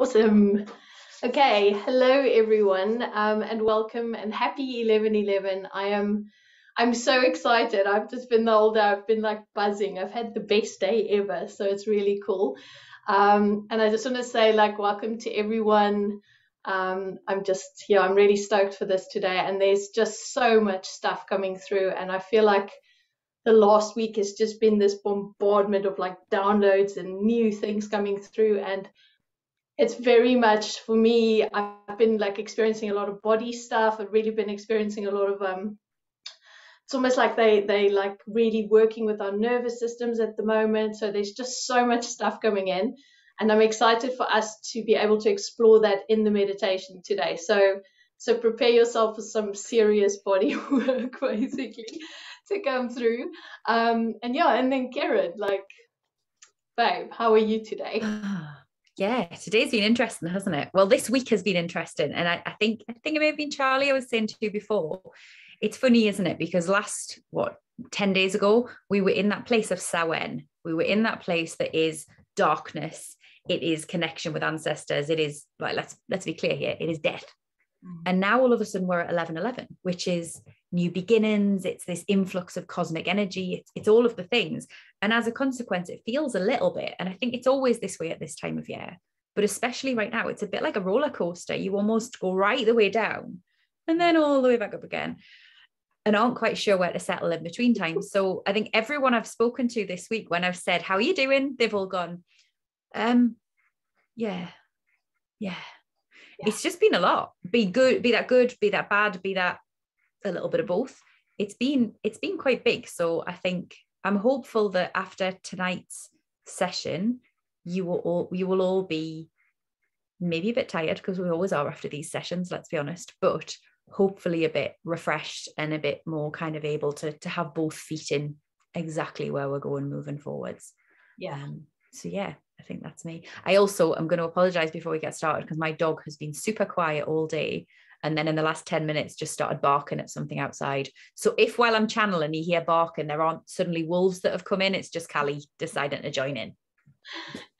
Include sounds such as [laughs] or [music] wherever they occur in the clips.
Awesome. Okay, hello everyone, um, and welcome and happy 11:11. I am, I'm so excited. I've just been the whole day. I've been like buzzing. I've had the best day ever, so it's really cool. Um, and I just want to say, like, welcome to everyone. Um, I'm just, yeah, I'm really stoked for this today. And there's just so much stuff coming through, and I feel like the last week has just been this bombardment of like downloads and new things coming through and it's very much for me i've been like experiencing a lot of body stuff. I've really been experiencing a lot of um it's almost like they they like really working with our nervous systems at the moment. So there's just so much stuff coming in and i'm excited for us to be able to explore that in the meditation today. So so prepare yourself for some serious body [laughs] work basically to come through. Um and yeah and then karen like babe how are you today [sighs] [laughs] yeah, today's been interesting, hasn't it? Well, this week has been interesting. And I, I think I think it may have been Charlie I was saying to you before. It's funny, isn't it? Because last what 10 days ago, we were in that place of Samhain. We were in that place that is darkness. It is connection with ancestors. It is like let's let's be clear here, it is death. Mm. And now all of a sudden we're at 11 11, which is new beginnings. It's this influx of cosmic energy. It's, it's all of the things. And as a consequence, it feels a little bit. And I think it's always this way at this time of year. But especially right now, it's a bit like a roller coaster. You almost go right the way down and then all the way back up again and aren't quite sure where to settle in between times. So I think everyone I've spoken to this week, when I've said, How are you doing? They've all gone, um, yeah, yeah. yeah. It's just been a lot. Be good, be that good, be that bad, be that a little bit of both. It's been it's been quite big. So I think I'm hopeful that after tonight's session, you will all you will all be maybe a bit tired because we always are after these sessions, let's be honest, but hopefully a bit refreshed and a bit more kind of able to to have both feet in exactly where we're going moving forwards. Yeah. Um, so yeah, I think that's me. I also am going to apologize before we get started because my dog has been super quiet all day and then in the last 10 minutes just started barking at something outside so if while i'm channeling you hear barking there aren't suddenly wolves that have come in it's just callie deciding to join in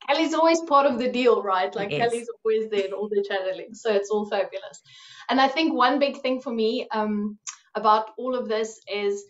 Kelly's always part of the deal, right? Like Kelly's always there in all the channeling. So it's all fabulous. And I think one big thing for me um, about all of this is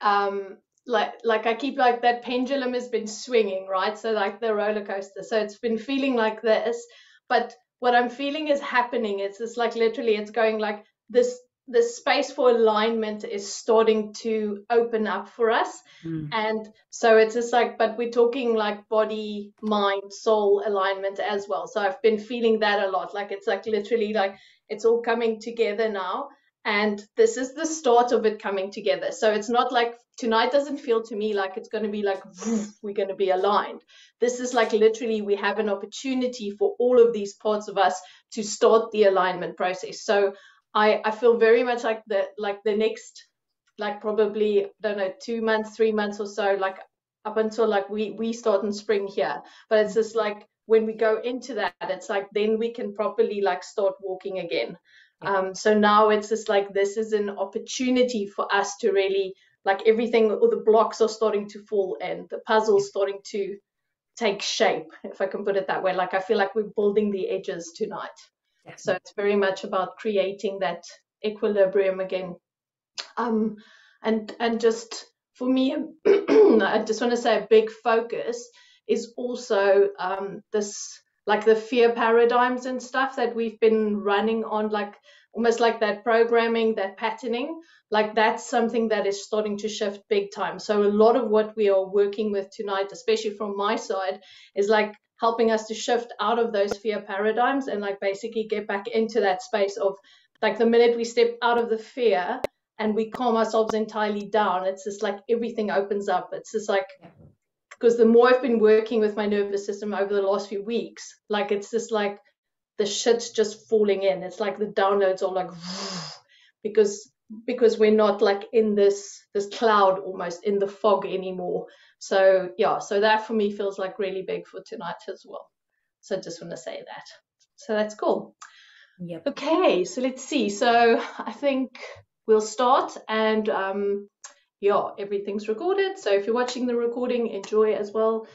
um, like like I keep like that pendulum has been swinging, right? So like the roller coaster. So it's been feeling like this, but what I'm feeling is happening. It's just like literally, it's going like this. The space for alignment is starting to open up for us, mm. and so it's just like, but we're talking like body, mind, soul alignment as well. So I've been feeling that a lot. Like it's like literally like it's all coming together now, and this is the start of it coming together. So it's not like tonight doesn't feel to me like it's going to be like we're going to be aligned. This is like literally we have an opportunity for all of these parts of us to start the alignment process. So i i feel very much like the like the next like probably I don't know two months three months or so like up until like we we start in spring here. But it's just like when we go into that it's like then we can properly like start walking again um so now it's just like this is an opportunity for us to really like everything or the blocks are starting to fall in the puzzle's starting to take shape if i can put it that way. Like i feel like we're building the edges tonight. Yes. so it's very much about creating that equilibrium again. Um and and just for me [clears throat] i just want to say a big focus is also um this like the fear paradigms and stuff that we've been running on like almost like that programming that patterning like that's something that is starting to shift big time. So a lot of what we are working with tonight especially from my side is like helping us to shift out of those fear paradigms and like basically get back into that space of like the minute we step out of the fear and we calm ourselves entirely down it's just like everything opens up. It's just like because the more i've been working with my nervous system over the last few weeks like it's just like the shit's just falling in. It's like the downloads are like [sniffs] because because we're not like in this this cloud almost in the fog anymore. So yeah, so that for me feels like really big for tonight as well. So I just want to say that. So that's cool. Yep. Okay, so let's see. So I think we'll start and um yeah, everything's recorded. So if you're watching the recording, enjoy as well.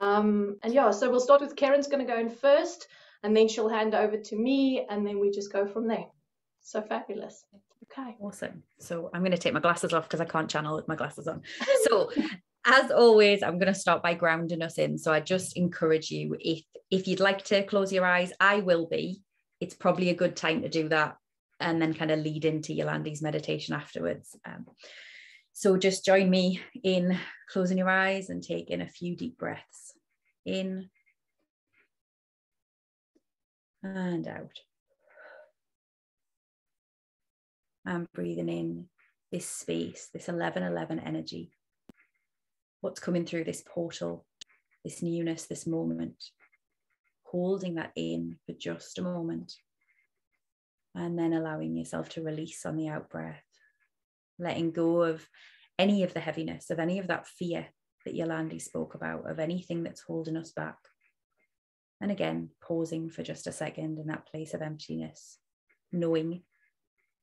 Um, and yeah, so we'll start with Karen's going to go in first. and then she'll hand over to me, and then we just go from there. So fabulous. Okay. Awesome. So I'm going to take my glasses off because I can't channel with my glasses on. So as always, I'm going to start by grounding us in. So I just encourage you if if you'd like to close your eyes, I will be. It's probably a good time to do that and then kind of lead into Yolandi's meditation afterwards. Um, so just join me in closing your eyes and taking a few deep breaths in and out. And breathing in this space, this 1111 energy. What's coming through this portal, this newness, this moment. Holding that in for just a moment. And then allowing yourself to release on the out breath letting go of any of the heaviness, of any of that fear that Yolandi spoke about, of anything that's holding us back. And again, pausing for just a second in that place of emptiness, knowing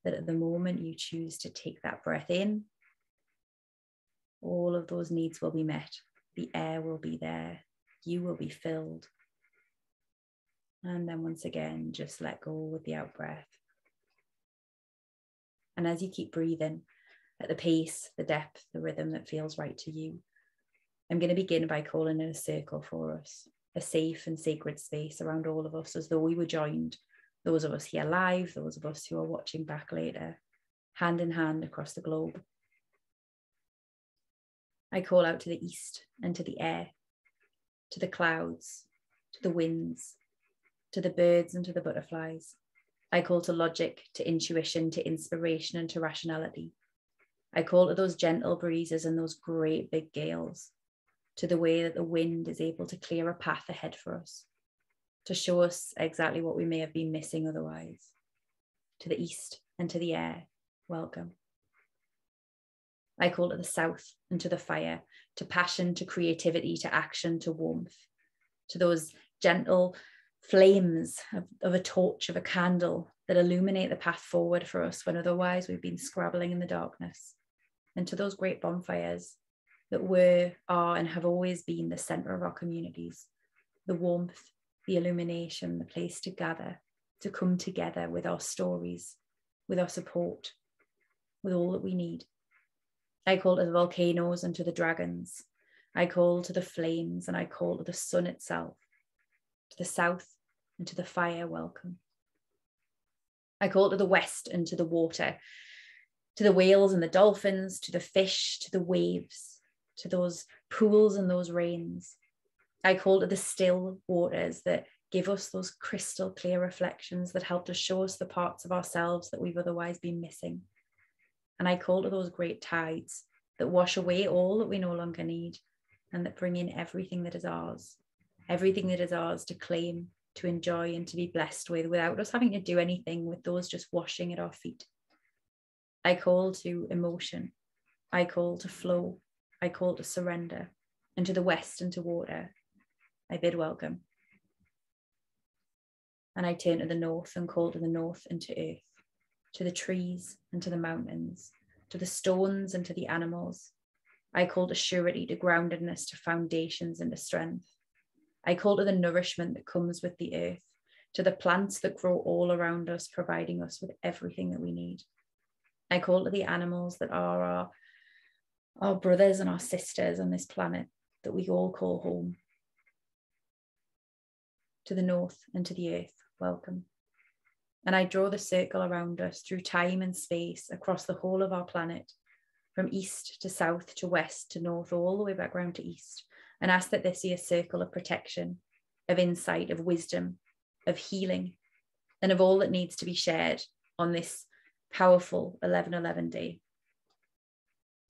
that at the moment you choose to take that breath in, all of those needs will be met. The air will be there, you will be filled. And then once again, just let go with the out breath. And as you keep breathing, at the pace, the depth, the rhythm that feels right to you. I'm going to begin by calling in a circle for us, a safe and sacred space around all of us as though we were joined, those of us here live, those of us who are watching back later, hand in hand across the globe. I call out to the east and to the air, to the clouds, to the winds, to the birds and to the butterflies. I call to logic, to intuition, to inspiration, and to rationality. I call to those gentle breezes and those great big gales, to the way that the wind is able to clear a path ahead for us, to show us exactly what we may have been missing otherwise. To the east and to the air, welcome. I call to the south and to the fire, to passion, to creativity, to action, to warmth, to those gentle flames of, of, a torch, of a candle that illuminate the path forward for us when otherwise we've been scrabbling in the darkness and to those great bonfires that were, are, and have always been the centre of our communities. The warmth, the illumination, the place to gather, to come together with our stories, with our support, with all that we need. I call to the volcanoes and to the dragons. I call to the flames and I call to the sun itself, to the south and to the fire welcome. I call to the west and to the water, to the whales and the dolphins, to the fish, to the waves, to those pools and those rains. I call it the still waters that give us those crystal clear reflections that help to show us the parts of ourselves that we've otherwise been missing. And I call to those great tides that wash away all that we no longer need and that bring in everything that is ours, everything that is ours to claim, to enjoy, and to be blessed with without us having to do anything with those just washing at our feet. I call to emotion. I call to flow. I call to surrender. And to the west and to water, I bid welcome. And I turn to the north and call to the north and to earth, to the trees and to the mountains, to the stones and to the animals. I call to surety, to groundedness, to foundations and to strength. I call to the nourishment that comes with the earth, to the plants that grow all around us, providing us with everything that we need. I call it the animals that are our, our brothers and our sisters on this planet that we all call home. To the north and to the earth, welcome. And I draw the circle around us through time and space across the whole of our planet, from east to south to west to north, all the way back round to east, and ask that this be a circle of protection, of insight, of wisdom, of healing, and of all that needs to be shared on this powerful 1111 day.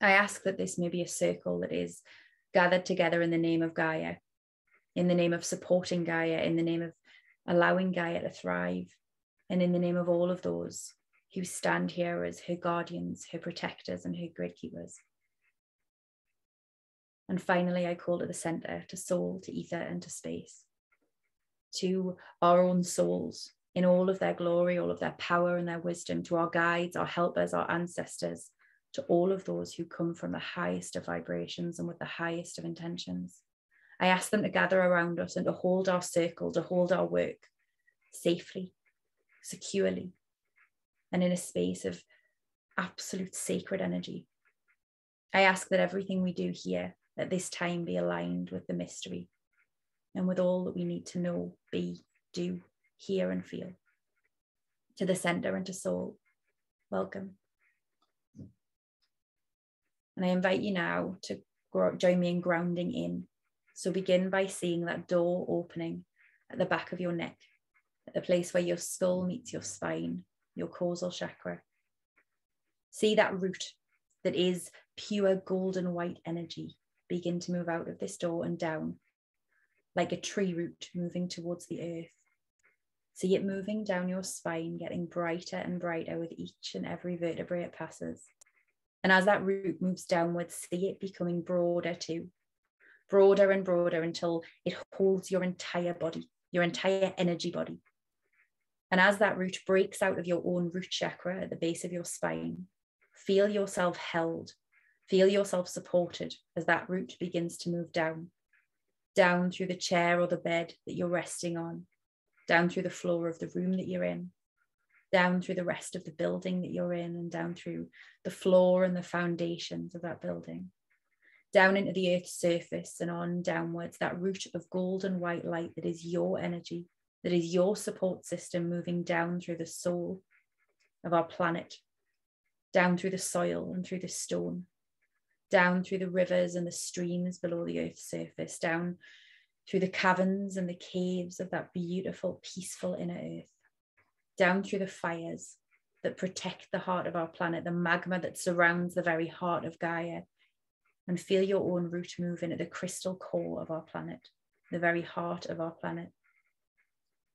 I ask that this may be a circle that is gathered together in the name of Gaia, in the name of supporting Gaia, in the name of allowing Gaia to thrive, and in the name of all of those who stand here as her guardians, her protectors, and her grid keepers. And finally, I call to the center, to soul, to ether, and to space, to our own souls, in all of their glory, all of their power and their wisdom, to our guides, our helpers, our ancestors, to all of those who come from the highest of vibrations and with the highest of intentions. I ask them to gather around us and to hold our circle, to hold our work, safely, securely, and in a space of absolute sacred energy. I ask that everything we do here at this time be aligned with the mystery and with all that we need to know, be, do, hear, and feel. To the center and to soul, welcome. And I invite you now to join me in grounding in. So begin by seeing that door opening at the back of your neck, at the place where your skull meets your spine, your causal chakra. See that root that is pure golden white energy begin to move out of this door and down, like a tree root moving towards the earth. See it moving down your spine, getting brighter and brighter with each and every vertebrae it passes. And as that root moves downwards, see it becoming broader too, broader and broader until it holds your entire body, your entire energy body. And as that root breaks out of your own root chakra at the base of your spine, feel yourself held, feel yourself supported as that root begins to move down, down through the chair or the bed that you're resting on, down through the floor of the room that you're in, down through the rest of the building that you're in and down through the floor and the foundations of that building, down into the earth's surface and on downwards, that root of golden white light that is your energy, that is your support system moving down through the soul of our planet, down through the soil and through the stone, down through the rivers and the streams below the earth's surface, down through the caverns and the caves of that beautiful, peaceful inner earth down through the fires that protect the heart of our planet, the magma that surrounds the very heart of Gaia, and feel your own root move into the crystal core of our planet, the very heart of our planet.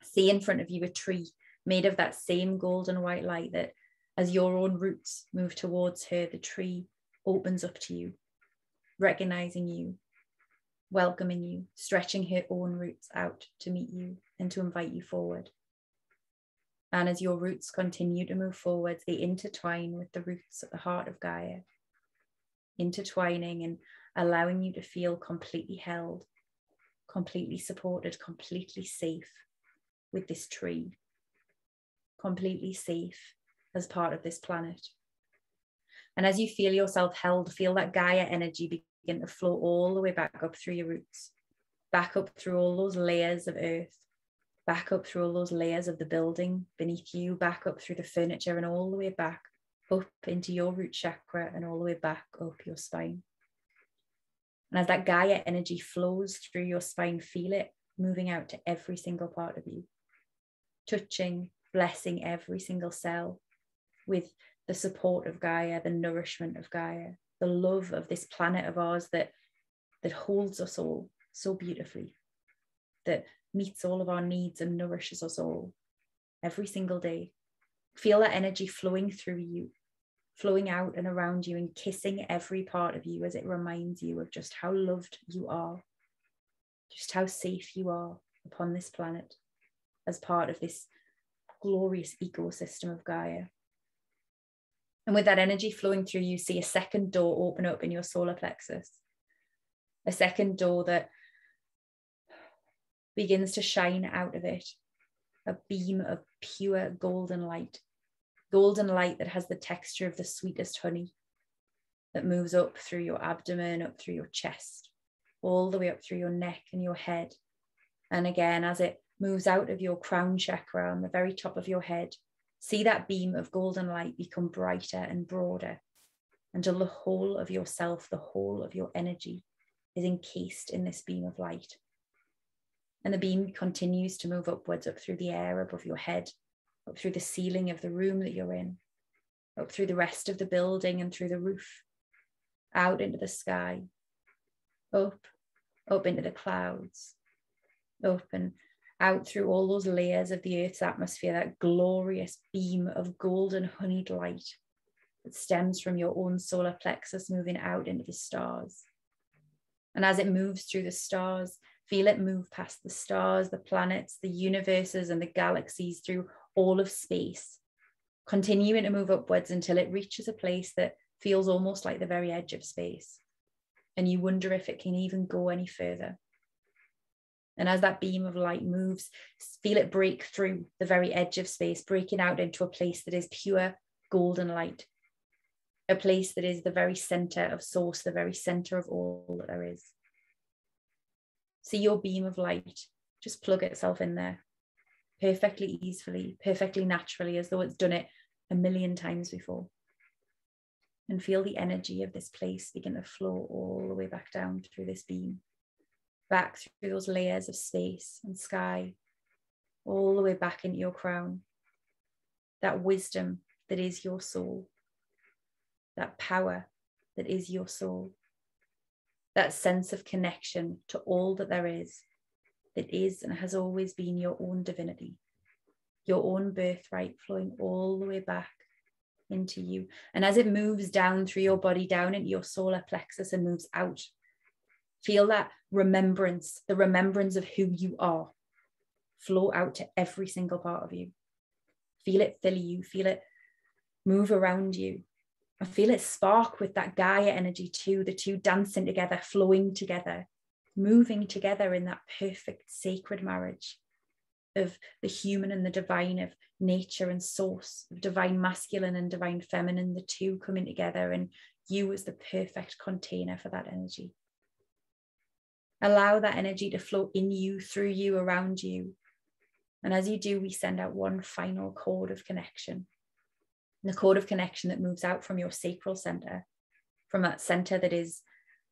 See in front of you a tree made of that same golden white light that, as your own roots move towards her, the tree opens up to you, recognizing you, welcoming you, stretching her own roots out to meet you and to invite you forward. And as your roots continue to move forwards, they intertwine with the roots at the heart of Gaia, intertwining and allowing you to feel completely held, completely supported, completely safe with this tree, completely safe as part of this planet. And as you feel yourself held, feel that Gaia energy begin to flow all the way back up through your roots, back up through all those layers of earth, back up through all those layers of the building beneath you, back up through the furniture and all the way back up into your root chakra and all the way back up your spine. And as that Gaia energy flows through your spine, feel it moving out to every single part of you, touching, blessing every single cell with the support of Gaia, the nourishment of Gaia, the love of this planet of ours that, that holds us all so beautifully, that meets all of our needs and nourishes us all every single day. Feel that energy flowing through you, flowing out and around you, and kissing every part of you as it reminds you of just how loved you are, just how safe you are upon this planet as part of this glorious ecosystem of Gaia. And with that energy flowing through you, see a second door open up in your solar plexus, a second door that begins to shine out of it. A beam of pure golden light, golden light that has the texture of the sweetest honey that moves up through your abdomen, up through your chest, all the way up through your neck and your head. And again, as it moves out of your crown chakra on the very top of your head, see that beam of golden light become brighter and broader until the whole of yourself, the whole of your energy is encased in this beam of light. And the beam continues to move upwards, up through the air above your head, up through the ceiling of the room that you're in, up through the rest of the building and through the roof, out into the sky, up, up into the clouds, up and out through all those layers of the Earth's atmosphere, that glorious beam of golden honeyed light that stems from your own solar plexus moving out into the stars. And as it moves through the stars, Feel it move past the stars, the planets, the universes, and the galaxies through all of space, continuing to move upwards until it reaches a place that feels almost like the very edge of space. And you wonder if it can even go any further. And as that beam of light moves, feel it break through the very edge of space, breaking out into a place that is pure golden light, a place that is the very center of source, the very center of all that there is. See your beam of light just plug itself in there perfectly easily, perfectly naturally, as though it's done it a million times before. And feel the energy of this place begin to flow all the way back down through this beam, back through those layers of space and sky, all the way back into your crown. That wisdom that is your soul, that power that is your soul, that sense of connection to all that there is, that is and has always been your own divinity, your own birthright flowing all the way back into you. And as it moves down through your body, down into your solar plexus and moves out, feel that remembrance, the remembrance of who you are, flow out to every single part of you. Feel it fill you, feel it move around you. I feel it spark with that Gaia energy too, the two dancing together, flowing together, moving together in that perfect sacred marriage of the human and the divine, of nature and source, of divine masculine and divine feminine, the two coming together, and you as the perfect container for that energy. Allow that energy to flow in you, through you, around you. And as you do, we send out one final cord of connection. the cord of connection that moves out from your sacral center, from that center that is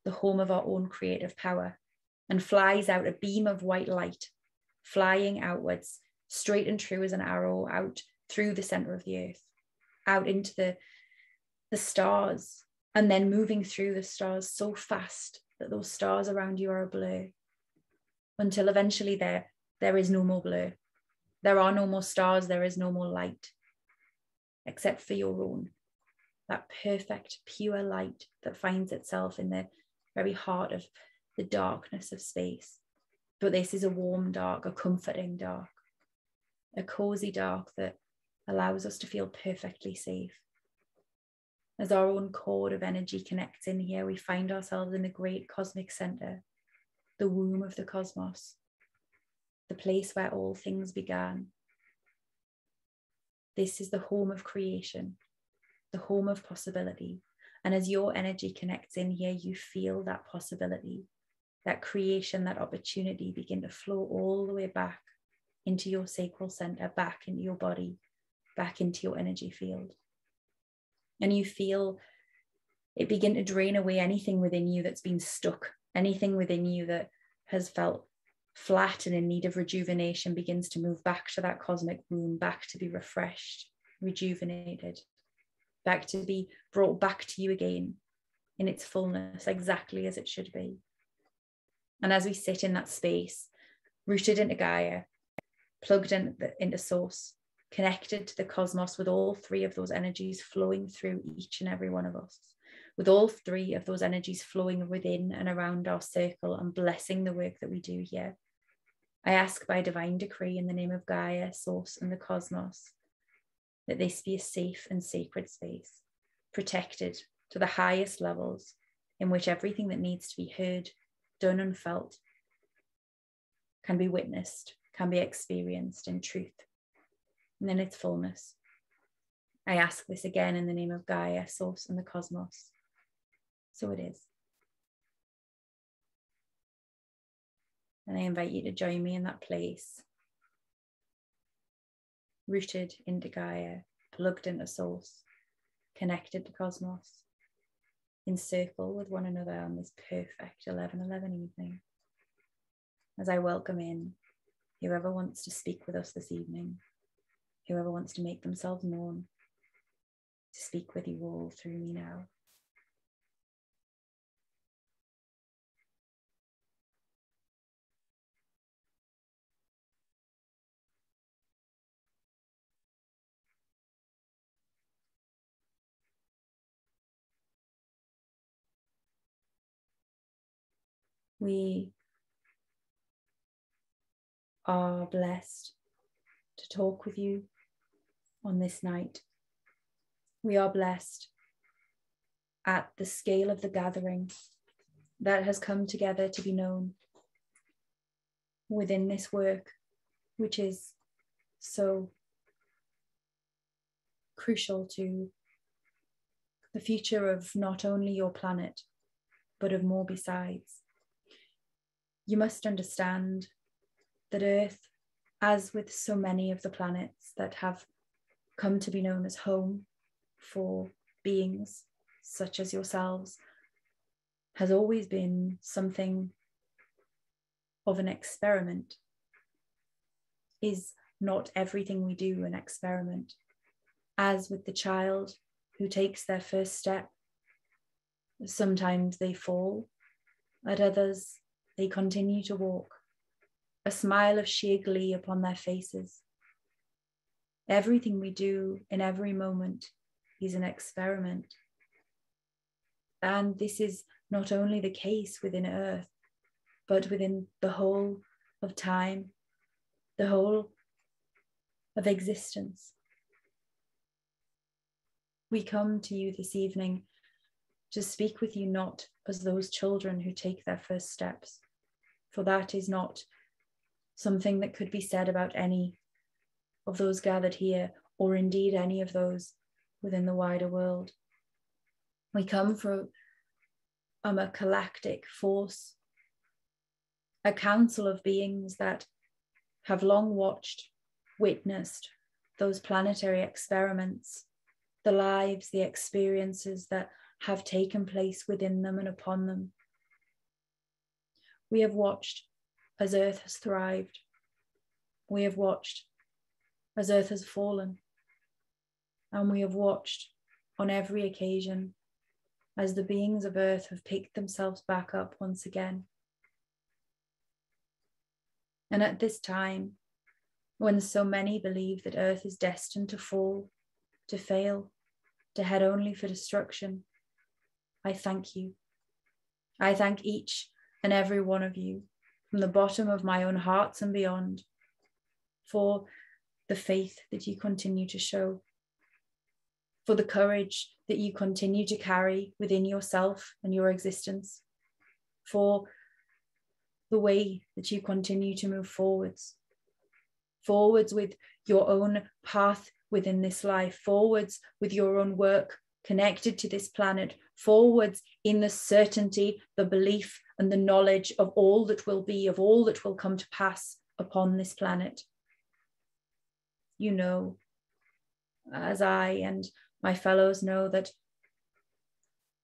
the home of our own creative power, and flies out a beam of white light, flying outwards, straight and true as an arrow, out through the center of the earth, out into the, the stars, and then moving through the stars so fast that those stars around you are a blur until eventually there, there is no more blur. There are no more stars, there is no more light, except for your own. That perfect, pure light that finds itself in the very heart of the darkness of space. But this is a warm dark, a comforting dark, a cozy dark that allows us to feel perfectly safe. As our own cord of energy connects in here, we find ourselves in the great cosmic center, the womb of the cosmos, the place where all things began. This is the home of creation, the home of possibility. And as your energy connects in here, you feel that possibility that creation, that opportunity begin to flow all the way back into your sacral center, back into your body, back into your energy field. And you feel it begin to drain away anything within you that's been stuck, anything within you that has felt flat and in need of rejuvenation begins to move back to that cosmic womb, back to be refreshed, rejuvenated, back to be brought back to you again in its fullness, exactly as it should be. And as we sit in that space, rooted into Gaia, plugged in the, into source, connected to the cosmos with all three of those energies flowing through each and every one of us, with all three of those energies flowing within and around our circle and blessing the work that we do here. I ask by divine decree in the name of Gaia, Source, and the cosmos that this be a safe and sacred space, protected to the highest levels, in which everything that needs to be heard, done and felt can be witnessed, can be experienced in truth and in its fullness. I ask this again in the name of Gaia, Source, and the cosmos. So it is. And I invite you to join me in that place, rooted into Gaia, plugged into Source, connected to Cosmos, in circle with one another on this perfect 11 11 evening. As I welcome in whoever wants to speak with us this evening, whoever wants to make themselves known, to speak with you all through me now. we are blessed to talk with you on this night. We are blessed at the scale of the gathering that has come together to be known. within this work, which is so crucial to the future of not only your planet, but of more besides. You must understand that Earth, as with so many of the planets that have come to be known as home for beings such as yourselves, has always been something of an experiment. Is not everything we do an experiment? As with the child who takes their first step, sometimes they fall, at others, they continue to walk, a smile of sheer glee upon their faces. Everything we do in every moment is an experiment. And this is not only the case within Earth, but within the whole of time, the whole of existence. We come to you this evening to speak with you not as those children who take their first steps, for that is not something that could be said about any of those gathered here, or indeed any of those within the wider world. We come from a galactic force, a council of beings that have long watched, witnessed those planetary experiments, the lives, the experiences that have taken place within them and upon them. We have watched as Earth has thrived. We have watched as Earth has fallen. And we have watched on every occasion as the beings of earth have picked themselves back up once again. And at this time, when so many believe that earth is destined to fall, to fail, to head only for destruction, I thank you. I thank each and every one of you from the bottom of my own hearts and beyond for the faith that you continue to show for the courage that you continue to carry within yourself and your existence, for the way that you continue to move forwards, forwards with your own path within this life, forwards with your own work connected to this planet, forwards in the certainty, the belief, and the knowledge of all that will be, of all that will come to pass upon this planet. You know, as I and my fellows know that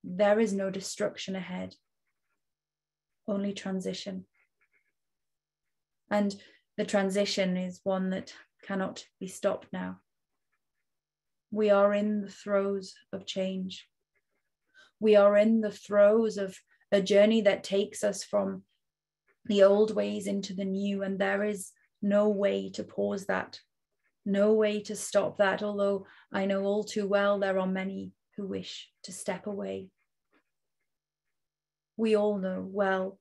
there is no destruction ahead, only transition. And the transition is one that cannot be stopped now. We are in the throes of change. We are in the throes of a journey that takes us from the old ways into the new, and there is no way to pause that no way to stop that, although I know all too well there are many who wish to step away. We all know well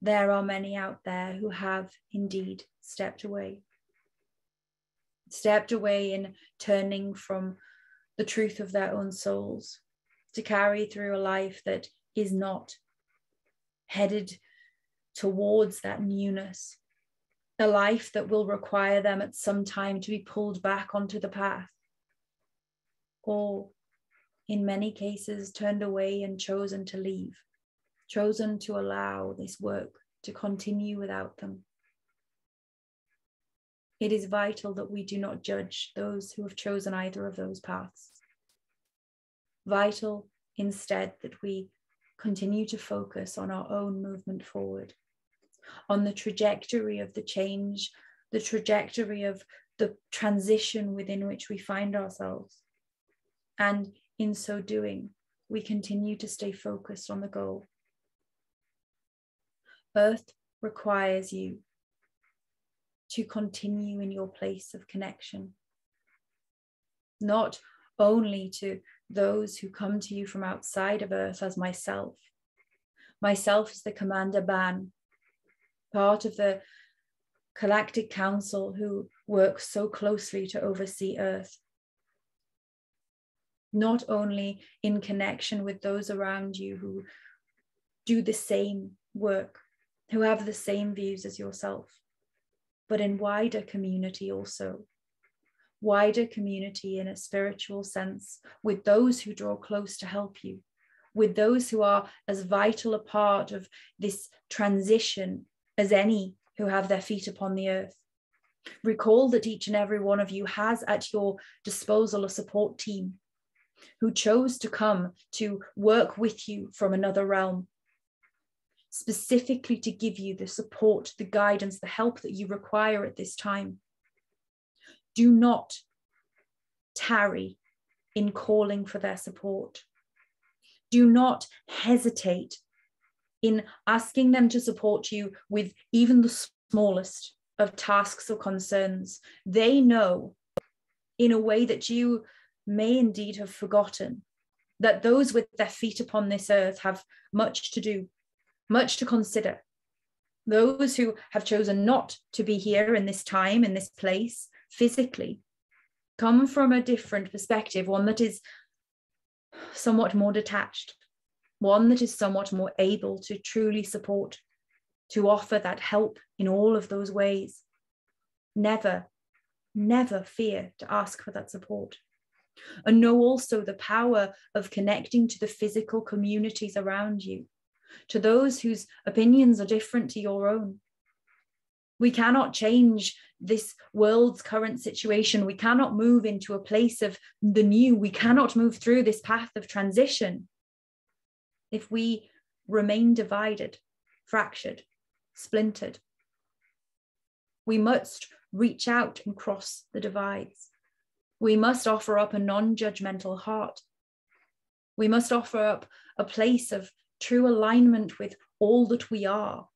there are many out there who have indeed stepped away. Stepped away in turning from the truth of their own souls to carry through a life that is not headed towards that newness, a life that will require them at some time to be pulled back onto the path, or in many cases turned away and chosen to leave, chosen to allow this work to continue without them. It is vital that we do not judge those who have chosen either of those paths. Vital instead that we continue to focus on our own movement forward on the trajectory of the change, the trajectory of the transition within which we find ourselves. And in so doing, we continue to stay focused on the goal. Earth requires you to continue in your place of connection, not only to those who come to you from outside of Earth as myself. Myself is the Commander Ban, part of the Galactic Council who works so closely to oversee Earth. Not only in connection with those around you who do the same work, who have the same views as yourself, but in wider community also. Wider community in a spiritual sense with those who draw close to help you, with those who are as vital a part of this transition as any who have their feet upon the earth. Recall that each and every one of you has at your disposal a support team who chose to come to work with you from another realm, specifically to give you the support, the guidance, the help that you require at this time. Do not tarry in calling for their support. Do not hesitate in asking them to support you with even the smallest of tasks or concerns. They know in a way that you may indeed have forgotten that those with their feet upon this earth have much to do, much to consider. Those who have chosen not to be here in this time, in this place, physically, come from a different perspective, one that is somewhat more detached, one that is somewhat more able to truly support, to offer that help in all of those ways. Never, never fear to ask for that support. And know also the power of connecting to the physical communities around you, to those whose opinions are different to your own. We cannot change this world's current situation. We cannot move into a place of the new. We cannot move through this path of transition if we remain divided, fractured, splintered. We must reach out and cross the divides. We must offer up a non judgmental heart. We must offer up a place of true alignment with all that we are,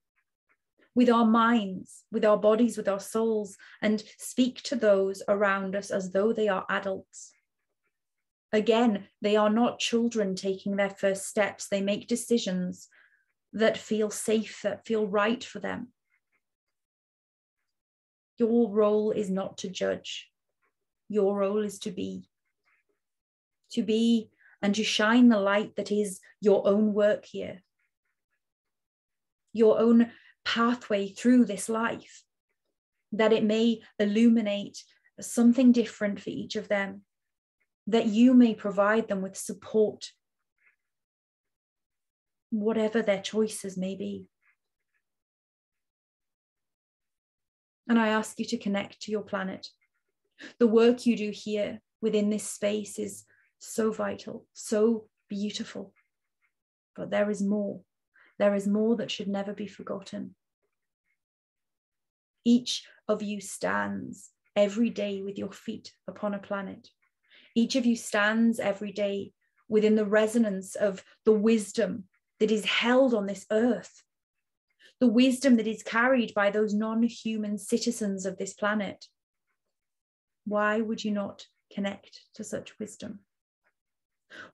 with our minds, with our bodies, with our souls, and speak to those around us as though they are adults. Again, they are not children taking their first steps. They make decisions that feel safe, that feel right for them. Your role is not to judge, your role is to be. To be and to shine the light that is your own work here, your own pathway through this life, that it may illuminate something different for each of them, that you may provide them with support, whatever their choices may be. And I ask you to connect to your planet. The work you do here within this space is so vital, so beautiful. But there is more. There is more that should never be forgotten. Each of you stands every day with your feet upon a planet. Each of you stands every day within the resonance of the wisdom that is held on this earth the wisdom that is carried by those non human citizens of this planet. Why would you not connect to such wisdom?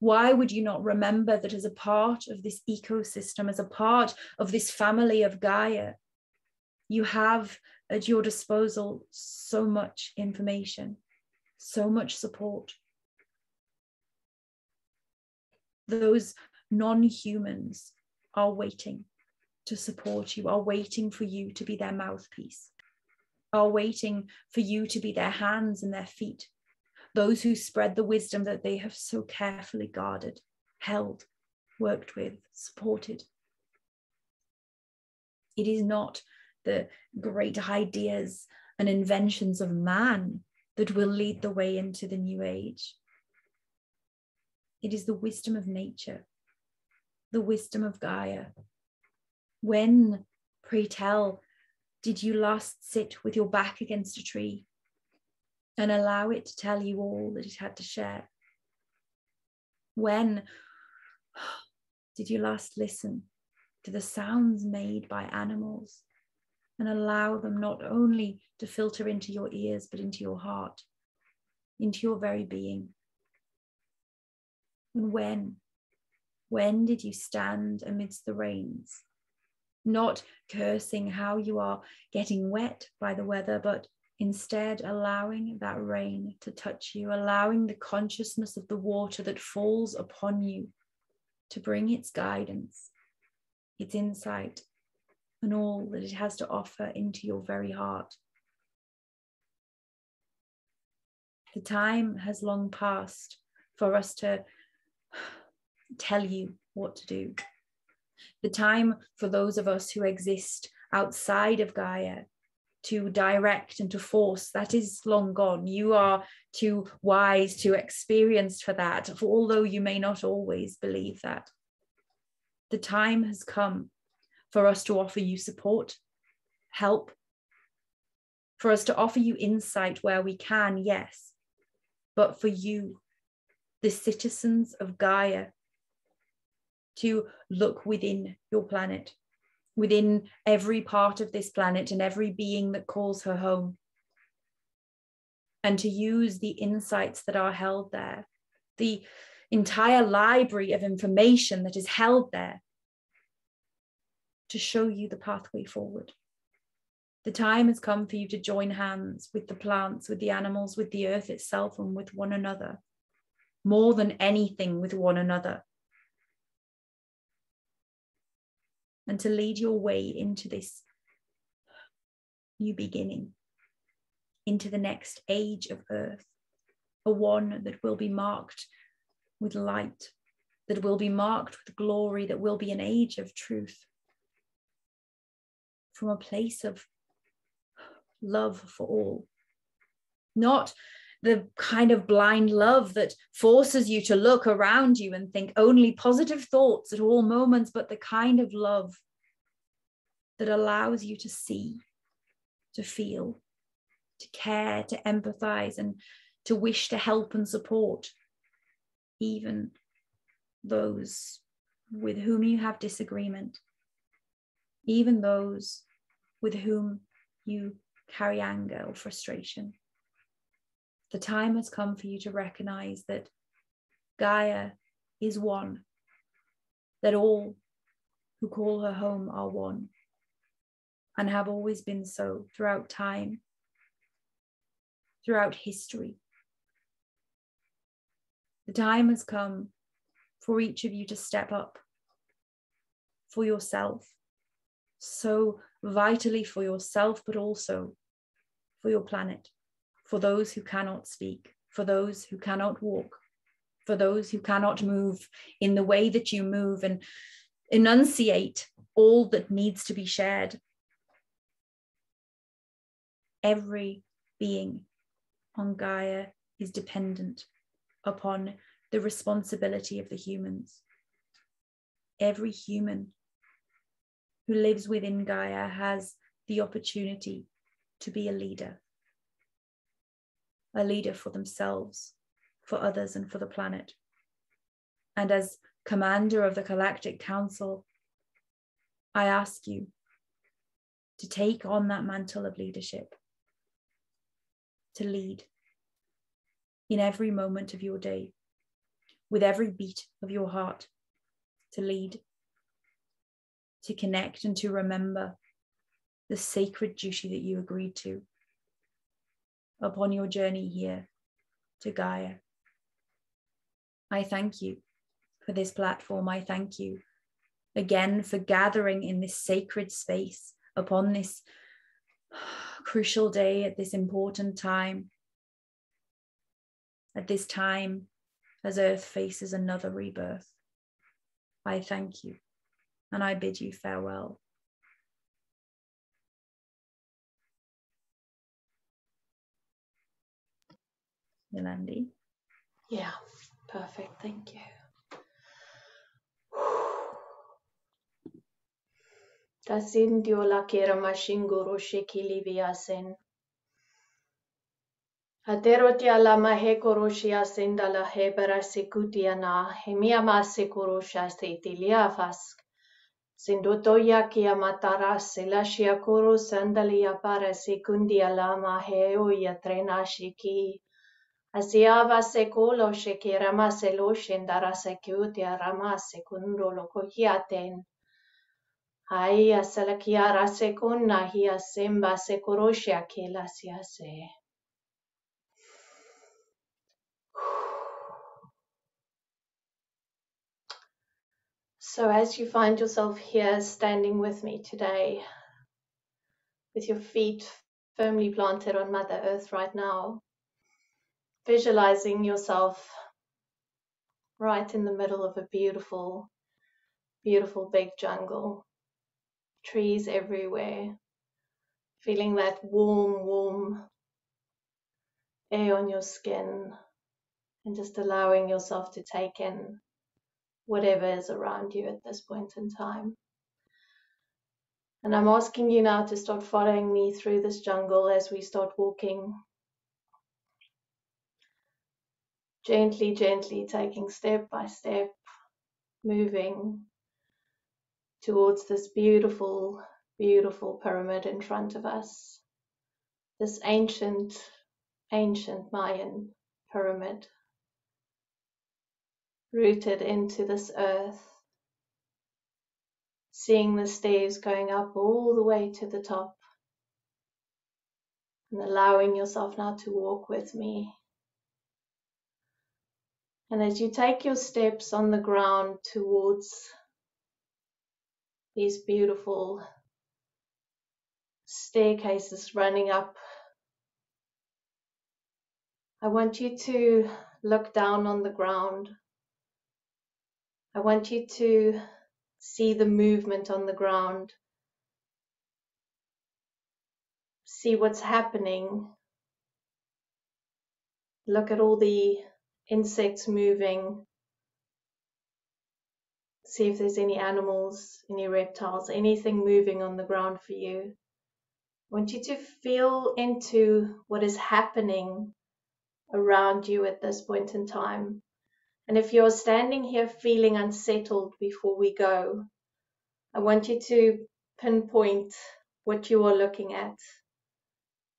Why would you not remember that as a part of this ecosystem, as a part of this family of Gaia, you have at your disposal so much information, so much support? Those non humans are waiting to support you, are waiting for you to be their mouthpiece, are waiting for you to be their hands and their feet, those who spread the wisdom that they have so carefully guarded, held, worked with, supported. It is not the great ideas and inventions of man that will lead the way into the new age. It is the wisdom of nature, the wisdom of Gaia, when, pray tell, did you last sit with your back against a tree and allow it to tell you all that it had to share? When [gasps] did you last listen to the sounds made by animals and allow them not only to filter into your ears, but into your heart, into your very being? And when, when did you stand amidst the rains? Not cursing how you are getting wet by the weather, but instead allowing that rain to touch you, allowing the consciousness of the water that falls upon you to bring its guidance, its insight, and all that it has to offer into your very heart, The time has long passed for us to tell you what to do. The time for those of us who exist outside of Gaia to direct and to force, that is long gone. You are too wise, too experienced for that, although you may not always believe that. The time has come for us to offer you support, help, for us to offer you insight where we can, yes, but for you, the citizens of Gaia, to look within your planet, within every part of this planet and every being that calls her home, and to use the insights that are held there, the entire library of information that is held there to show you the pathway forward. The time has come for you to join hands with the plants, with the animals, with the earth itself, and with one another, more than anything with one another. And to lead your way into this new beginning, into the next age of earth, a one that will be marked with light, that will be marked with glory, that will be an age of truth. From a place of love for all. Not the kind of blind love that forces you to look around you and think only positive thoughts at all moments, but the kind of love that allows you to see, to feel, to care, to empathize, and to wish to help and support even those with whom you have disagreement, even those with whom you carry anger or frustration. The time has come for you to recognize that Gaia is one, that all who call her home are one and have always been so throughout time, throughout history. The time has come for each of you to step up for yourself, so vitally for yourself, but also for your planet, for those who cannot speak, for those who cannot walk, for those who cannot move in the way that you move and enunciate all that needs to be shared. Every being on Gaia is dependent upon the responsibility of the humans. Every human who lives within Gaia has the opportunity to be a leader, a leader for themselves, for others, and for the planet. And as commander of the Galactic Council, I ask you to take on that mantle of leadership, to lead in every moment of your day, with every beat of your heart, to lead, to connect, and to remember the sacred duty that you agreed to upon your journey here to Gaia. I thank you for this platform. I thank you again for gathering in this sacred space upon this [sighs] crucial day at this important time. At this time, as Earth faces another rebirth, I thank you and I bid you farewell. Yolandi. Yeah, perfect. Thank you. Tasin diola kera mashingoro shekili viasen. Aterotia la mahe koroshia sendala hebera sekutia na hemia mase korosha steitilia fask. Sindotoya kia matara selashia koro sandalia para sekundia lama heoya trena shiki. Asiava sekolo sheke ramase lo shendara sekutia ramase kundo lokohiaten. Ai asalakiara sekonna hia semba sekoroshia kela siase. So, as you find yourself here standing with me today, with your feet firmly planted on Mother Earth right now, visualizing yourself right in the middle of a beautiful, beautiful big jungle, trees everywhere, feeling that warm, warm air on your skin, and just allowing yourself to take in whatever is around you at this point in time. And I'm asking you now to start following me through this jungle as we start walking. Gently, gently taking step by step, moving towards this beautiful, beautiful pyramid in front of us. This ancient, ancient Mayan pyramid rooted into this earth seeing the stairs going up all the way to the top and allowing yourself now to walk with me. And as you take your steps on the ground towards these beautiful staircases running up, I want you to look down on the ground. I want you to See the movement on the ground. See what's happening. Look at all the insects moving. See if there's any animals, any reptiles, anything moving on the ground for you. I want you to feel into what is happening around you at this point in time. And if you're standing here feeling unsettled before we go, I want you to pinpoint what you are looking at.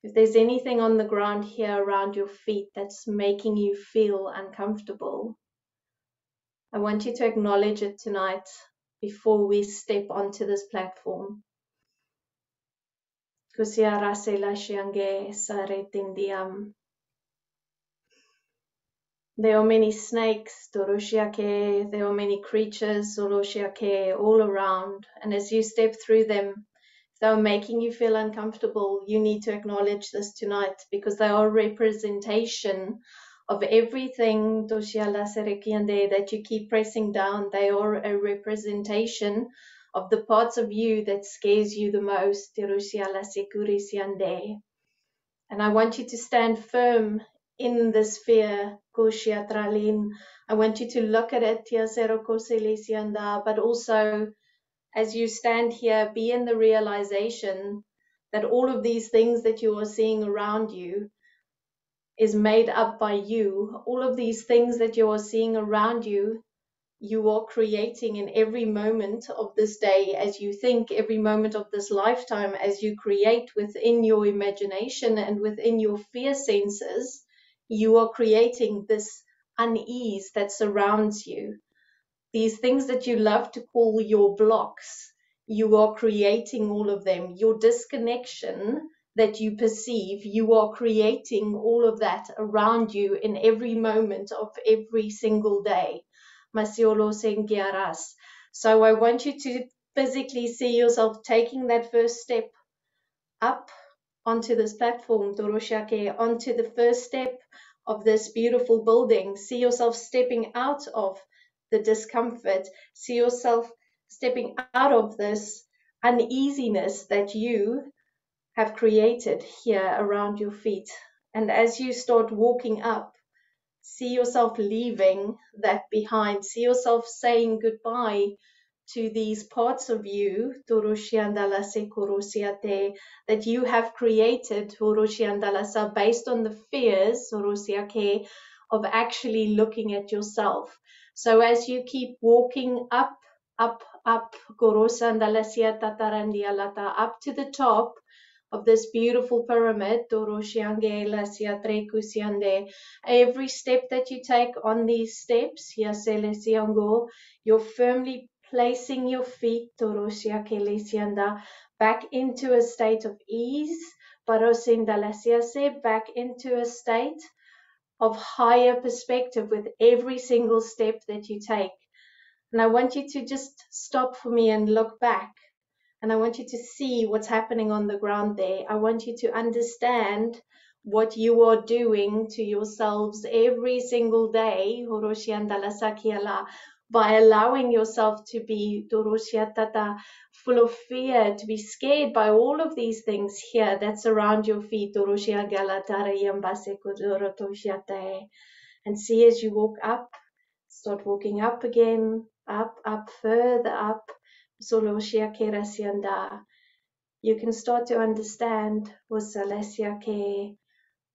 If there's anything on the ground here around your feet that's making you feel uncomfortable, I want you to acknowledge it tonight before we step onto this platform. There are many snakes, Doroshiake, there are many creatures, Doroshiake, all around. And as you step through them, if they are making you feel uncomfortable, you need to acknowledge this tonight because they are a representation of everything that you keep pressing down. They are a representation of the parts of you that scares you the most. And I want you to stand firm in this fear. I want you to look at it, but also as you stand here, be in the realization that all of these things that you are seeing around you is made up by you. All of these things that you are seeing around you, you are creating in every moment of this day as you think, every moment of this lifetime as you create within your imagination and within your fear senses you are creating this unease that surrounds you. These things that you love to call your blocks, you are creating all of them. Your disconnection that you perceive, you are creating all of that around you in every moment of every single day. Masiolo Sengiaras. So I want you to physically see yourself taking that first step up onto this platform, Doroshake, onto the first step of this beautiful building. See yourself stepping out of the discomfort. See yourself stepping out of this uneasiness that you have created here around your feet. And as you start walking up, see yourself leaving that behind. See yourself saying goodbye to these parts of you, that you have created based on the fears of actually looking at yourself. So as you keep walking up, up, up, up to the top, of this beautiful pyramid, every step that you take on these steps, you're firmly placing your feet back into a state of ease, back into a state of higher perspective with every single step that you take. And I want you to just stop for me and look back. And I want you to see what's happening on the ground there. I want you to understand what you are doing to yourselves every single day, by allowing yourself to be full of fear, to be scared by all of these things here that surround your feet. And see as you walk up, start walking up again, up, up, further up. You can start to understand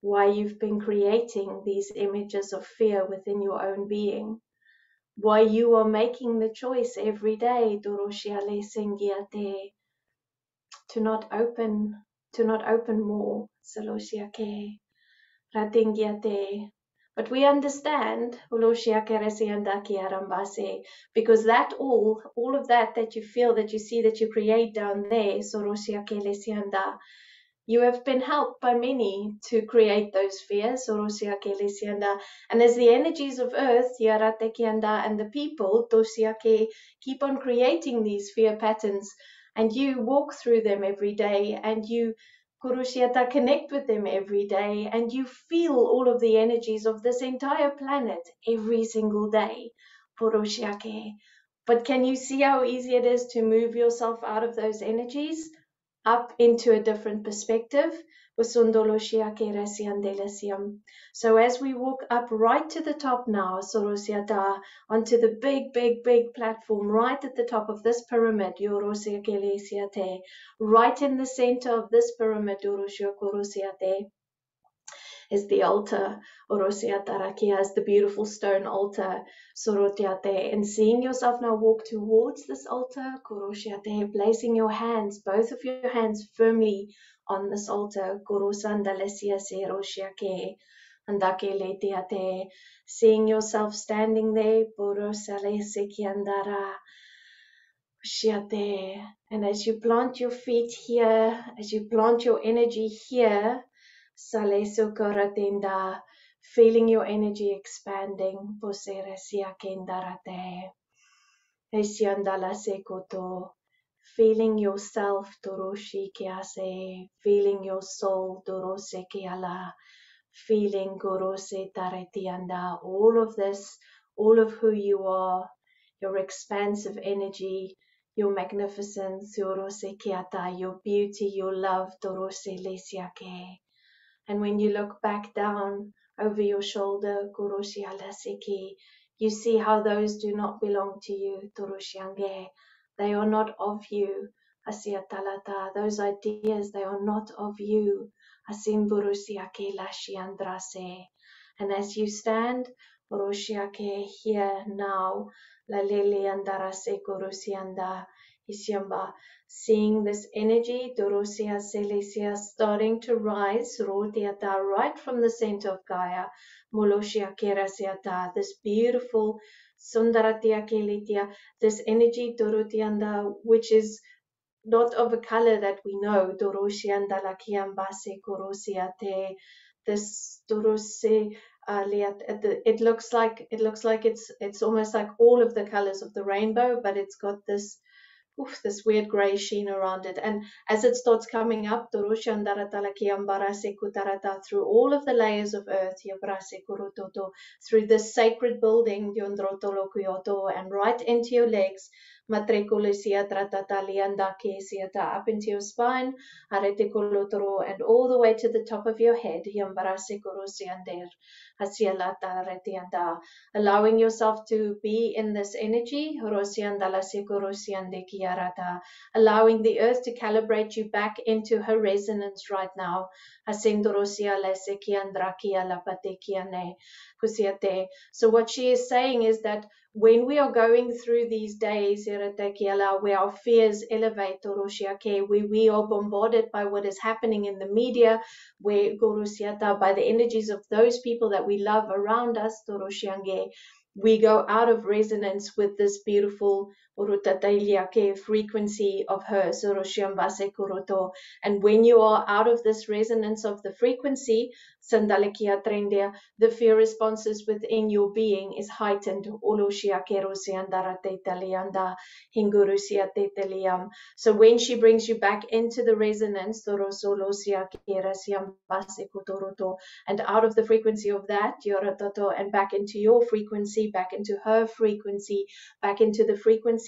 why you've been creating these images of fear within your own being why you are making the choice every day to not open to not open more but we understand because that all all of that that you feel that you see that you create down there you have been helped by many to create those fears, and as the energies of earth, and the people, keep on creating these fear patterns, and you walk through them every day, and you Kurushiata connect with them every day, and you feel all of the energies of this entire planet every single day. But can you see how easy it is to move yourself out of those energies? Up into a different perspective. So as we walk up right to the top now, onto the big, big, big platform right at the top of this pyramid, right in the center of this pyramid, is the altar, Orosiatarakia, is the beautiful stone altar, Sorotiate. And seeing yourself now walk towards this altar, Kuroshiate, placing your hands, both of your hands firmly on this altar, Kurosandalesia Seroshiake, Andake Letiate, seeing yourself standing there, Borosale Sekiandara. And as you plant your feet here, as you plant your energy here, Salesu Koratinda, feeling your energy expanding. Poseresia Kendarate. Esiandala Sekoto, feeling yourself Toroshi Kiase, feeling your soul Dorose Kiala, feeling Gorose Taretianda, all of this, all of who you are, your expansive energy, your magnificence, Yorose Kiata, your beauty, your love, Dorose Lesiake. And when you look back down over your shoulder, Kuroshialasiki, you see how those do not belong to you, Turushiange. They are not of you, Asiatalata. Those ideas, they are not of you, Asimburusiake Lashiandrase. And as you stand, Urushiake here now, Laleli Andarase Kurusianda, Isyamba, seeing this energy, Dorosia Celesia, starting to rise, Rotiata, right from the center of Gaia, Moloshia Kerasiata, this beautiful Sundaratia Kelitia, this energy, Dorotianda, which is not of a color that we know, Dorosianda Lakiambase Korosiate, this Dorose uh, it looks like it looks like it's it's almost like all of the colors of the rainbow, but it's got this oof, this weird gray sheen around it. And as it starts coming up, through all of the layers of earth, through this sacred building, and right into your legs, matriculisia tratatalianda kesiata up into your spine, areticulotoro, and all the way to the top of your head, allowing yourself to be in this energy, allowing the earth to calibrate you back into her resonance right now. So what she is saying is that when we are going through these days, where our fears elevate, where we are bombarded by what is happening in the media, where by the energies of those people that we love around us, we go out of resonance with this beautiful frequency of her and when you are out of this resonance of the frequency the fear responses within your being is heightened. So when she brings you back into the resonance and out of the frequency of that and back into your frequency back into her frequency back into the frequency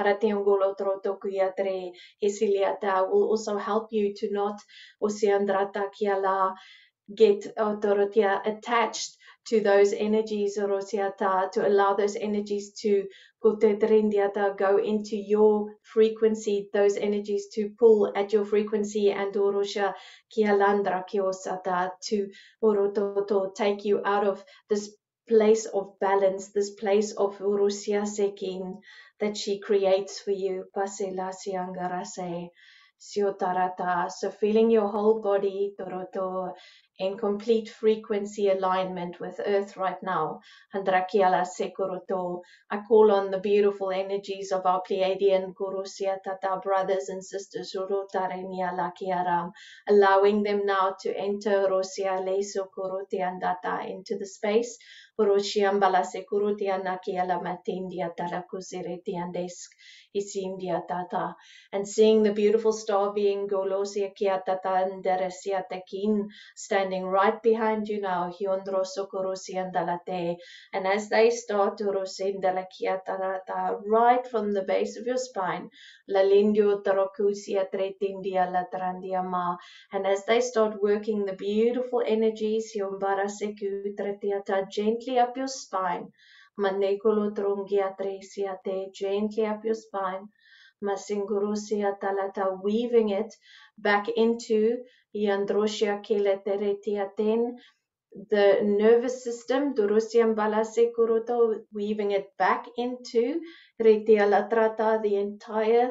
Uh, will also help you to not get attached to those energies to allow those energies to go into your frequency those energies to pull at your frequency and orosha kialandra kiosata to orototo take you out of this place of balance this place of urusia sekin that she creates for you pasela siangarase siotarata so feeling your whole body toroto in complete frequency alignment with Earth right now. Handrakiala Sekoroto. I call on the beautiful energies of our Pleiadian Gurusia Tata brothers and sisters, Urotarenia Lakiaram, allowing them now to enter Rosia Leso Data into the space. Uroshiambala Sekurutia Nakiala Matindia Tarakuzireti Andesk. Isindia Tata, and seeing the beautiful star being Golosia Kiatata and Deresia Tekin standing right behind you now, Hiondro Sokorosi and Dalate. And as they start to Rosindala Kiatarata right from the base of your spine, Lalindio Tarokusia Tretindia Latrandia Ma, and as they start working the beautiful energies, Hiombara Seku Tretiata gently up your spine. Manekolo trongiatresiate, gently up your spine. Masingurusia talata, weaving it back into Yandrosia keleteretiaten, the nervous system, Durusiam balase kuruto, weaving it back into Retialatrata, the entire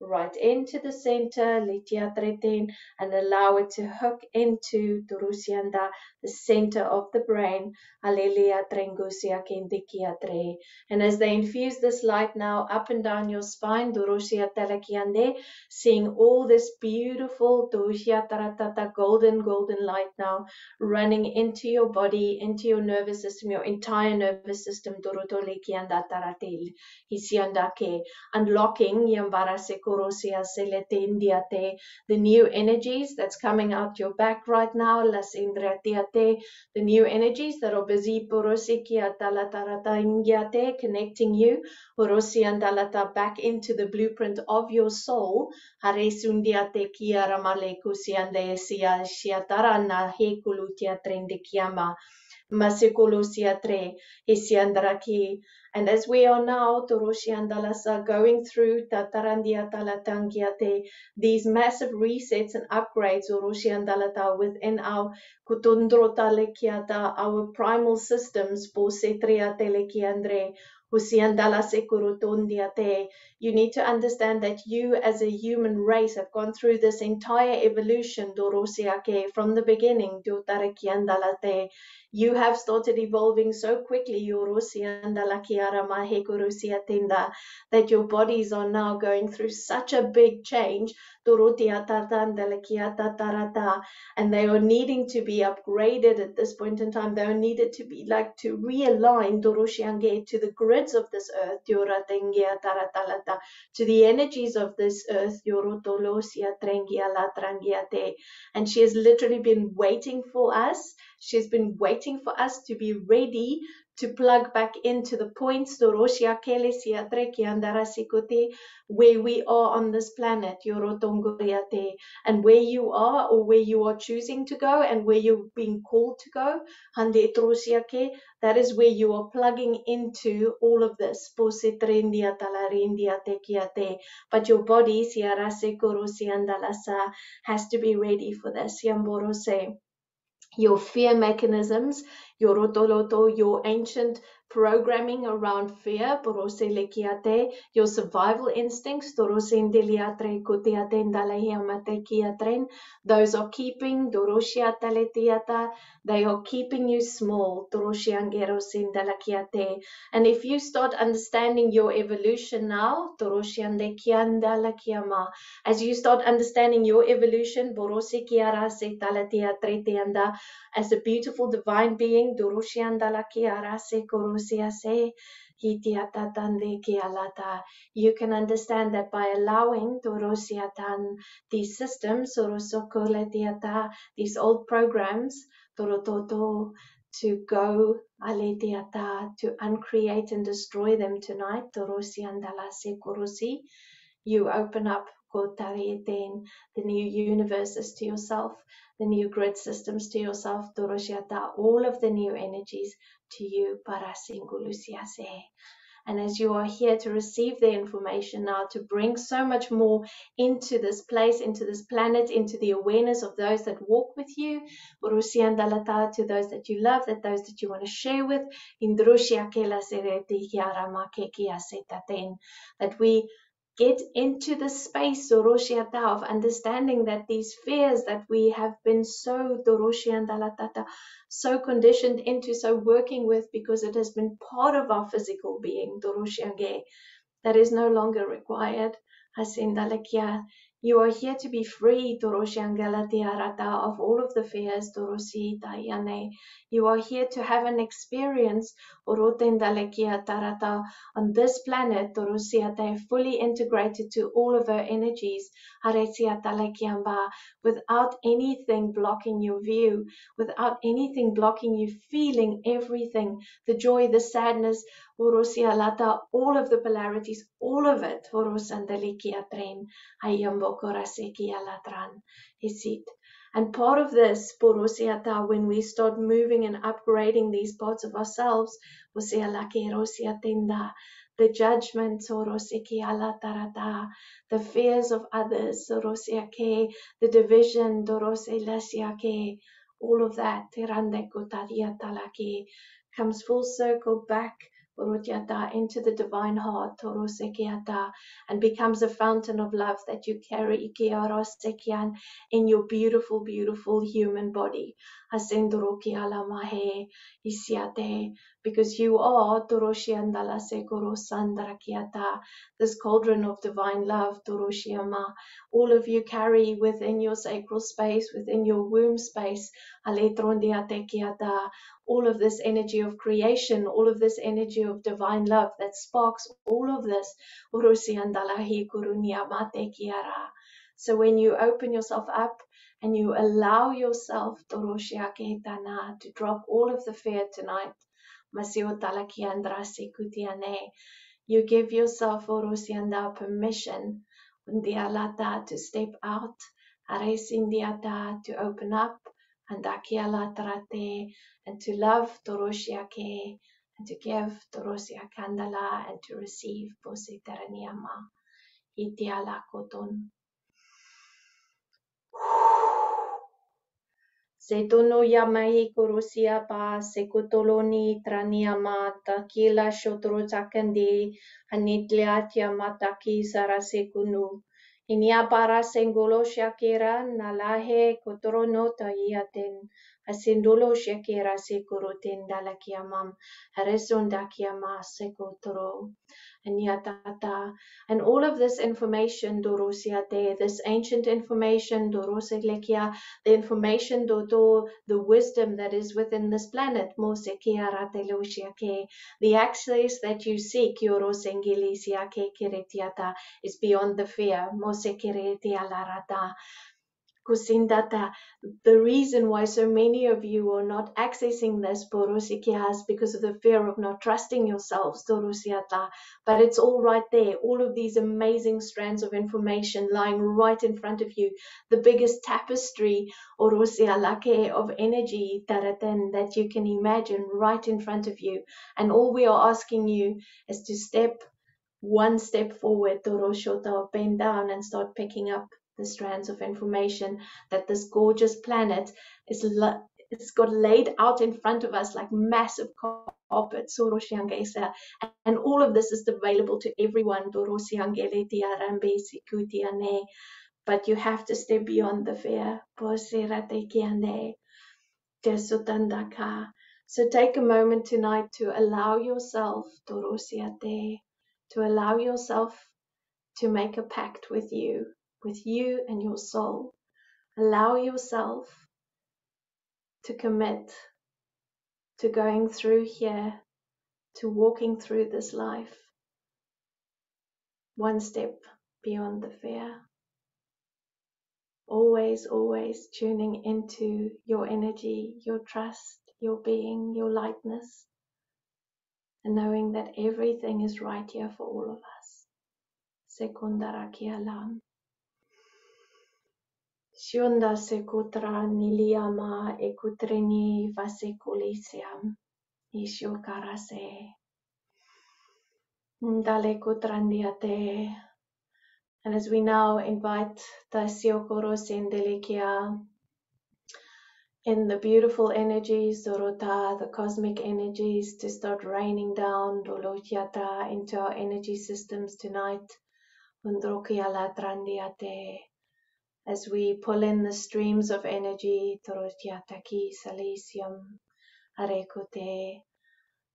right into the center, and allow it to hook into the center of the brain, Alelia Trengusia Kendikia Tre. and as they infuse this light now up and down your spine, seeing all this beautiful golden, golden light now running into your body, into your nervous system, your entire nervous system, unlocking the new energies that's coming out your back right now, the new energies that are busy connecting you back into the blueprint of your soul. Haresundia te kia ramale kusiande sia shiatarana he kulutia trende kiama masikulusia tre hisiandraki and as we are now Toroshiandalasa going through Tatarandia Talatangiate these massive resets and upgrades Toroshiandalata within our Kutundro Talekiata our primal systems Posetria Telekiandre you need to understand that you as a human race have gone through this entire evolution from the beginning you have started evolving so quickly that your bodies are now going through such a big change and they are needing to be upgraded at this point in time. They are needed to be like to realign to the grids of this earth, to the energies of this earth. And she has literally been waiting for us She's been waiting for us to be ready to plug back into the points where we are on this planet, and where you are or where you are choosing to go and where you're being called to go. That is where you are plugging into all of this. But your body has to be ready for this. Your fear mechanisms your rotoloto, your ancient programming around fear, your survival instincts, those are keeping, they are keeping you small. And if you start understanding your evolution now, as you start understanding your evolution, as a beautiful divine being, you can understand that by allowing these systems, these old programs, to go to uncreate and destroy them tonight, you open up the new universes to yourself, the new grid systems to yourself, all of the new energies to you para singulusiase. And as you are here to receive the information now, to bring so much more into this place, into this planet, into the awareness of those that walk with you, to those that you love, that those that you want to share with, that we get into the space of understanding that these fears that we have been so so conditioned into, so working with because it has been part of our physical being, that is no longer required. You are here to be free, Toroshiangala of all of the fears, Torosita You are here to have an experience, Tarata, on this planet, Torosiata, fully integrated to all of her energies, without anything blocking your view, without anything blocking you feeling everything, the joy, the sadness, Lata, all of the polarities, all of it, Horosandalikiatren, Ayambokorasikialatran, Isit. And part of this, Porosiata, when we start moving and upgrading these parts of ourselves, tenda, the judgments, the fears of others, the division, all of that, comes full circle back into the divine heart, and becomes a fountain of love that you carry in your beautiful, beautiful human body because you are this cauldron of divine love, all of you carry within your sacral space, within your womb space, all of this energy of creation, all of this energy of divine love that sparks all of this. So when you open yourself up and you allow yourself to drop all of the fear tonight, you give yourself permission to step out, to open up, and and to love Toroshiake and to give Torosia Kandala and to receive Positeraniama. Itiala Koton. Setono yamahi kurusia pa sekutoloni traniama takila shotro takandi anitliatia mataki sarasekunu. Inia para sengolo shakira nalahe kotorono tahiaten. Asindolo shakira sekuroten dalakiamam. Hareson sekotoro and all of this information dorosiate, this ancient information doroselekia, the information dodo, the wisdom that is within this planet, the access that you seek, is beyond the fear. Kusindata, the reason why so many of you are not accessing this Borosikia is because of the fear of not trusting yourselves, Dorosiata. But it's all right there. All of these amazing strands of information lying right in front of you. The biggest tapestry Orosialake eh, of energy Taraten that you can imagine right in front of you. And all we are asking you is to step one step forward, Toroshota, bend down and start picking up the strands of information that this gorgeous planet is it's got laid out in front of us like massive carpet and all of this is available to everyone but you have to stay beyond the fear. So take a moment tonight to allow yourself to allow yourself to make a pact with you with you and your soul. Allow yourself to commit to going through here, to walking through this life, one step beyond the fear. Always, always tuning into your energy, your trust, your being, your lightness, and knowing that everything is right here for all of us. Sekundara alam. Shionda sekutra niliama. Isho karase. Dale kutrandiate. And as we now invite the Siokoro Sendelikia in the beautiful energies, Dorota, the cosmic energies, to start raining down Dolotiata into our energy systems tonight. Undrokiala Trandiate as we pull in the streams of energy, Torotiataki Salisium Arekote,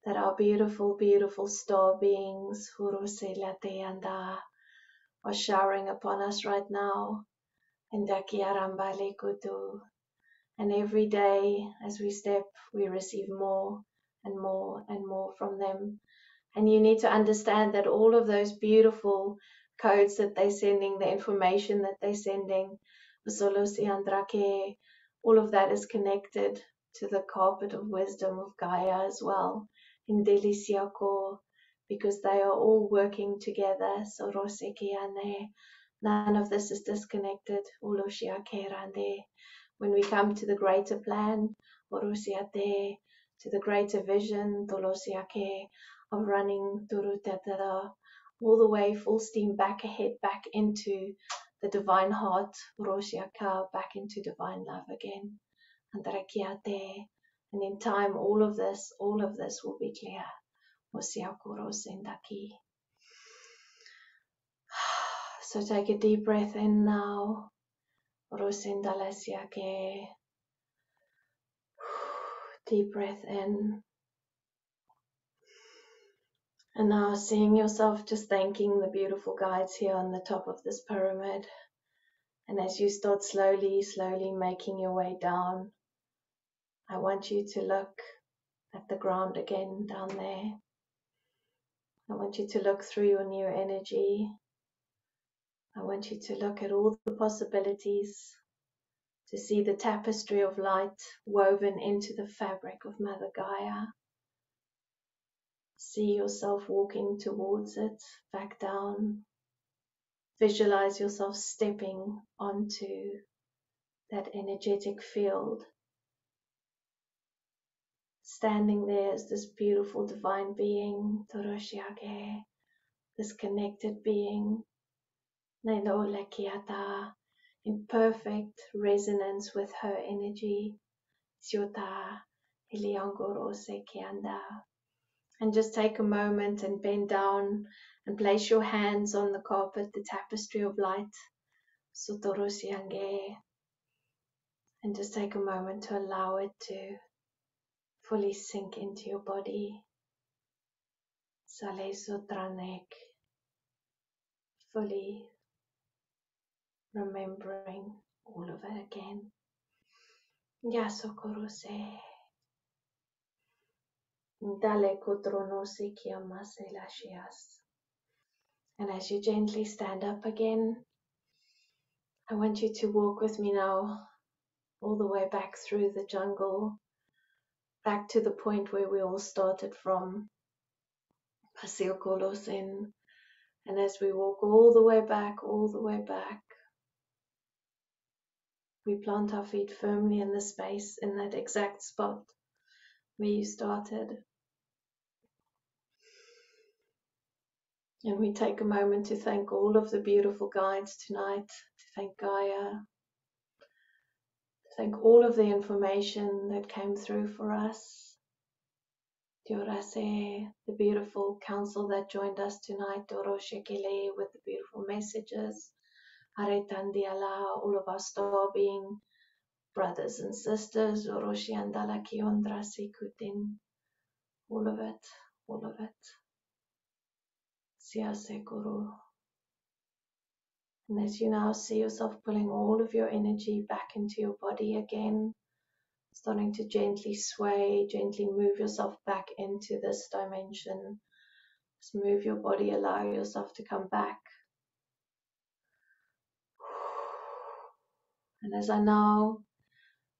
that our beautiful, beautiful star beings, Huruselate are showering upon us right now. And Dakiarambale And every day as we step, we receive more and more and more from them. And you need to understand that all of those beautiful codes that they're sending, the information that they're sending, all of that is connected to the carpet of wisdom of Gaia as well, in Deliciaco, because they are all working together. Sorosekiane, none of this is disconnected. Uloshiakerande. When we come to the greater plan, Orosiate, to the greater vision, Tolosiake, of running Turu Turutetara, all the way full steam back ahead, back into the divine heart, Roshiaka, back into divine love again. And And in time, all of this, all of this will be clear. [sighs] So take a deep breath in now. [sighs] Deep breath in. And now seeing yourself just thanking the beautiful guides here on the top of this pyramid. And as you start slowly, slowly making your way down, I want you to look at the ground again down there. I want you to look through your new energy. I want you to look at all the possibilities, to see the tapestry of light woven into the fabric of Mother Gaia. See yourself walking towards it, back down. Visualize yourself stepping onto that energetic field. Standing there as this beautiful divine being, Toroshiage, this connected being, Nailola Kiata, in perfect resonance with her energy, Siota Iliangoro Sekianda and just take a moment and bend down and place your hands on the carpet, the tapestry of light, Sutorosiange, and just take a moment to allow it to fully sink into your body. Sale Sutranek, fully remembering all of it again. Yasokorose. Dale And as you gently stand up again, I want you to walk with me now all the way back through the jungle, back to the point where we all started from, Paseo. And as we walk all the way back, all the way back, we plant our feet firmly in the space in that exact spot where you started. And we take a moment to thank all of the beautiful guides tonight, to thank Gaia, to thank all of the information that came through for us. Diorase, the beautiful council that joined us tonight, Doro Shekele with the beautiful messages. Aretandiala, all of our star being brothers and sisters, Oroshi Andala Kiondra Sikutin, all of it, all of it. Siasekuru. And as you now see yourself pulling all of your energy back into your body again, starting to gently sway, gently move yourself back into this dimension. Just move your body, allow yourself to come back. And as I now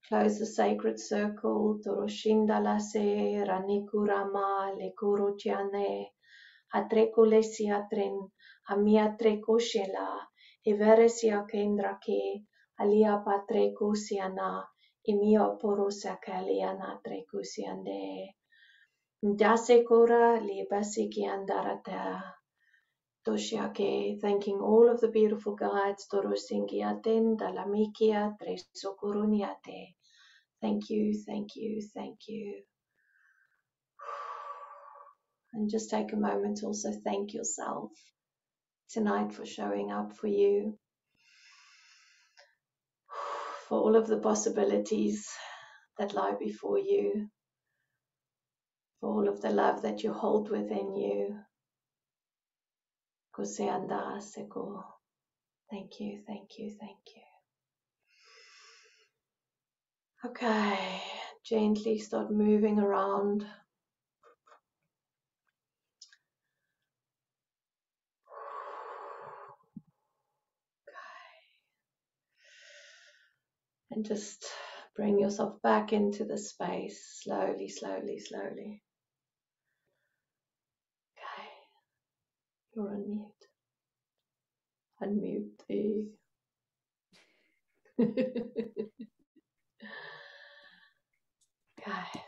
close the sacred circle, Toroshindalase Ranikurama Lekuru Chiane atrekule atren, amia treko shela, everesia kendra alia ki. Toshiake, thanking all of the beautiful guides, Torosingiaten, Dalamikia. Thank you, thank you, thank you. And just take a moment to also thank yourself tonight for showing up for you, for all of the possibilities that lie before you, for all of the love that you hold within you. Thank you, thank you, thank you. Okay, gently start moving around and just bring yourself back into the space slowly, slowly, slowly. Okay, you're on mute. Unmute the. [laughs] okay,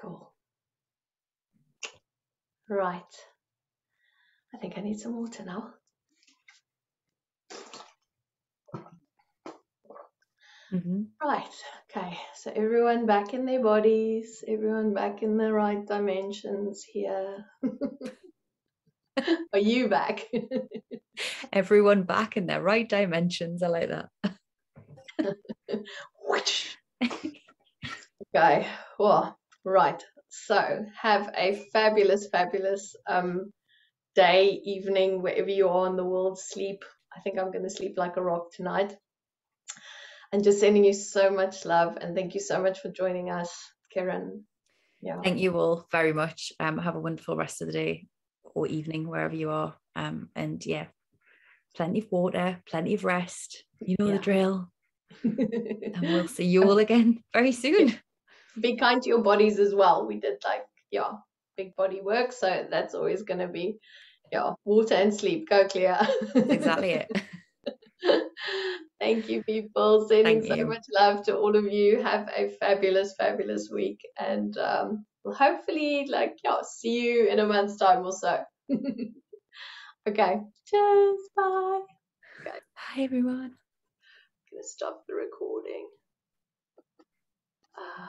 cool. Right. I think I need some water now. Mm-hmm. Right. Okay. So everyone back in their bodies, everyone back in the right dimensions here. [laughs] Are you back? everyone back in their right dimensions. I like that. [laughs] Which. Okay. Well, right. So have a fabulous, fabulous um, day, evening, wherever you are in the world. Sleep. I think I'm going to sleep like a rock tonight and just sending you so much love and thank you so much for joining us, Karen. Yeah. Thank you all very much. Um, have a wonderful rest of the day or evening, wherever you are. Um, and yeah, plenty of water, plenty of rest. You know yeah. the drill. [laughs] and we'll see you all again very soon. Be kind to your bodies as well. We did like, yeah, big body work. So that's always going to be, yeah, water and sleep. Go clear. exactly it. [laughs] Thank you, people. Sending Thank so much love to all of you. Have a fabulous, fabulous week. And um, we'll hopefully, like, yeah, see you in a month's time or so. [laughs] okay. Cheers. Bye. Okay. Bye, everyone. I'm going to stop the recording. Uh,